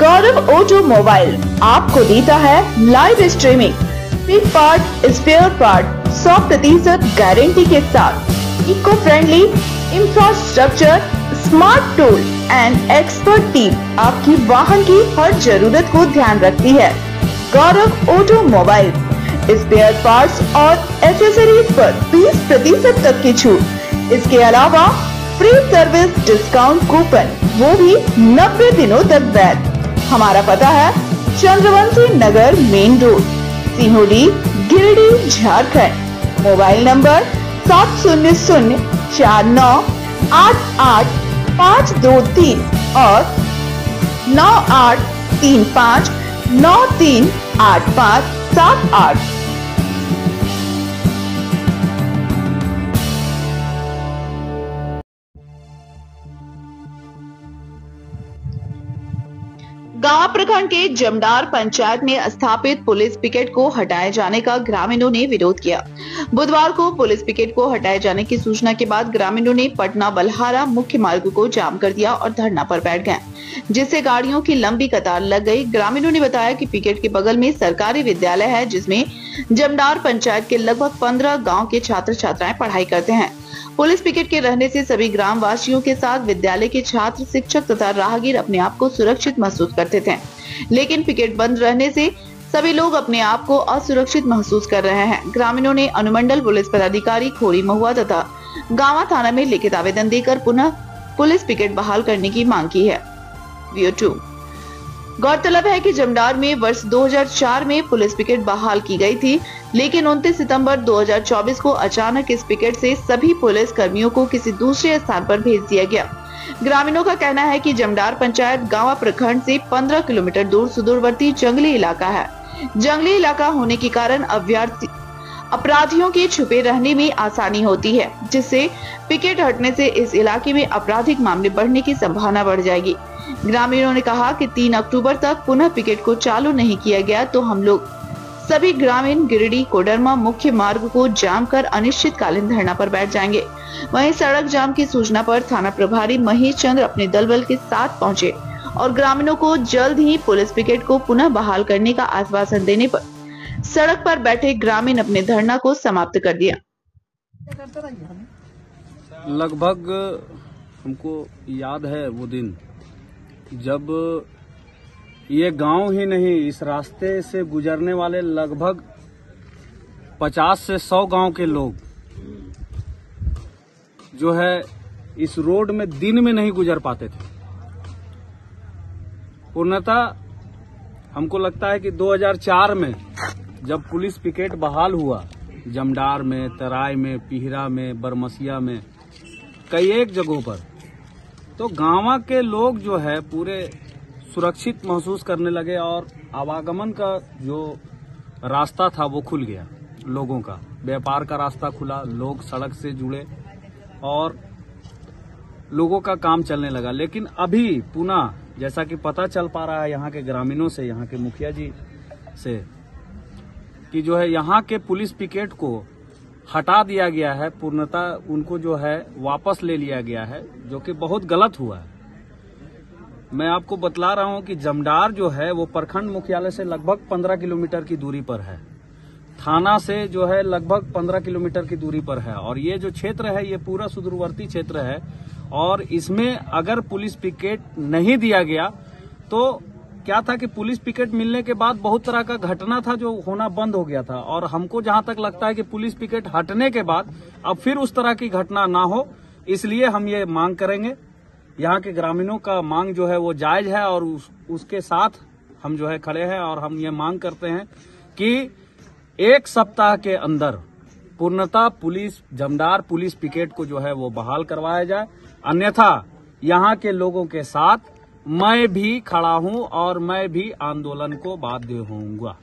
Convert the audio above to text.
गौरव auto mobile आपको देता है live streaming speed part spare part 100 प्रतिशत गारंटी के साथ। Eco friendly infrastructure smart tool and expert team आपकी वाहन की हर ज़रूरत को ध्यान रखती है। Gaurav automobile spare parts और एसेसरीज पर 20 प्रतिशत तक की छूट। इसके अलावा फ्री सर्विस डिस्काउंट कूपन वो भी 90 दिनों तक वैध। हमारा पता है Chandravanshi Nagar main road, Siholi Giridih Jharkhand. Mobile number सात शून्य शून्य चार नौ आठ आठ पाँच दो तीन और नौ आठ तीन पाँच नौ तीन आठ पाँच सात आठ। गाँव प्रखंड के जमडार पंचायत में स्थापित पुलिस पिकेट को हटाए जाने का ग्रामीणों ने विरोध किया। बुधवार को पुलिस पिकेट को हटाए जाने की सूचना के बाद ग्रामीणों ने पटना बल्हारा मुख्य मार्ग को जाम कर दिया और धरना पर बैठ गए, जिससे गाड़ियों की लंबी कतार लग गई। ग्रामीणों ने बताया कि पिकेट के बगल में सरकारी विद्यालय है, जिसमें जमडार पंचायत के लगभग पंद्रह गाँव के छात्र छात्राएँ पढ़ाई करते हैं। पुलिस पिकेट के रहने से सभी ग्राम वासियों के साथ विद्यालय के छात्र, शिक्षक तथा राहगीर अपने आप को सुरक्षित महसूस करते थे। लेकिन पिकेट बंद रहने से सभी लोग अपने आप को असुरक्षित महसूस कर रहे हैं। ग्रामीणों ने अनुमंडल पुलिस पदाधिकारी खोरी महुआ तथा गावा थाना में लिखित आवेदन देकर पुनः पुलिस पिकेट बहाल करने की मांग की है। गौरतलब है कि जमडार में वर्ष 2004 में पुलिस पिकेट बहाल की गई थी। लेकिन 29 सितंबर 2024 को अचानक इस पिकेट से सभी पुलिस कर्मियों को किसी दूसरे स्थान पर भेज दिया गया। ग्रामीणों का कहना है कि जमडार पंचायत गांवा प्रखंड से 15 किलोमीटर दूर सुदूरवर्ती जंगली इलाका है। जंगली इलाका होने के कारण अभ्यर्थी अपराधियों के छुपे रहने में आसानी होती है, जिससे पिकेट हटने से इस इलाके में आपराधिक मामले बढ़ने की संभावना बढ़ जाएगी। ग्रामीणों ने कहा कि 3 अक्टूबर तक पुनः पिकेट को चालू नहीं किया गया तो हम लोग सभी ग्रामीण गिरिडीह कोडरमा मुख्य मार्ग को जाम कर अनिश्चितकालीन धरना पर बैठ जाएँगे। वहीं सड़क जाम की सूचना पर थाना प्रभारी महेश चंद्र अपने दल बल के साथ पहुँचे और ग्रामीणों को जल्द ही पुलिस पिकेट को पुनः बहाल करने का आश्वासन देने पर सड़क पर बैठे ग्रामीण अपने धरना को समाप्त कर दिया। लगभग हमको याद है वो दिन, जब ये गाँव ही नहीं, इस रास्ते से गुजरने वाले लगभग 50 से 100 गाँव के लोग जो है इस रोड में दिन में नहीं गुजर पाते थे। पूर्णतः हमको लगता है कि 2004 में जब पुलिस पिकेट बहाल हुआ, जमडार में, तराई में, पिहरा में, बरमसिया में, कई एक जगहों पर तो गाँव के लोग जो है पूरे सुरक्षित महसूस करने लगे और आवागमन का जो रास्ता था वो खुल गया लोगों का। व्यापार का रास्ता खुला, लोग सड़क से जुड़े और लोगों का काम चलने लगा। लेकिन अभी पुनः, जैसा कि पता चल पा रहा है यहाँ के ग्रामीणों से, यहाँ के मुखिया जी से, कि जो है यहाँ के पुलिस पिकेट को हटा दिया गया है, पूर्णतः उनको जो है वापस ले लिया गया है, जो कि बहुत गलत हुआ है। मैं आपको बतला रहा हूँ कि जमडार जो है, वो प्रखंड मुख्यालय से लगभग 15 किलोमीटर की दूरी पर है। थाना से जो है, लगभग 15 किलोमीटर की दूरी पर है। और ये जो क्षेत्र है, ये पूरा सुदूरवर्ती क्षेत्र है। और इसमें अगर पुलिस पिकेट नहीं दिया गया तो क्या था कि पुलिस पिकेट मिलने के बाद बहुत तरह का घटना था जो होना बंद हो गया था। और हमको जहाँ तक लगता है कि पुलिस पिकेट हटने के बाद अब फिर उस तरह की घटना ना हो, इसलिए हम ये मांग करेंगे। यहाँ के ग्रामीणों का मांग जो है वो जायज़ है और उस, उसके साथ हम जो है खड़े हैं और हम ये मांग करते हैं कि एक सप्ताह के अंदर पूर्णतः पुलिस जमदार पुलिस पिकेट को जो है वो बहाल करवाया जाए। अन्यथा यहाँ के लोगों के साथ मैं भी खड़ा हूँ और मैं भी आंदोलन को बाध्य होऊँगा।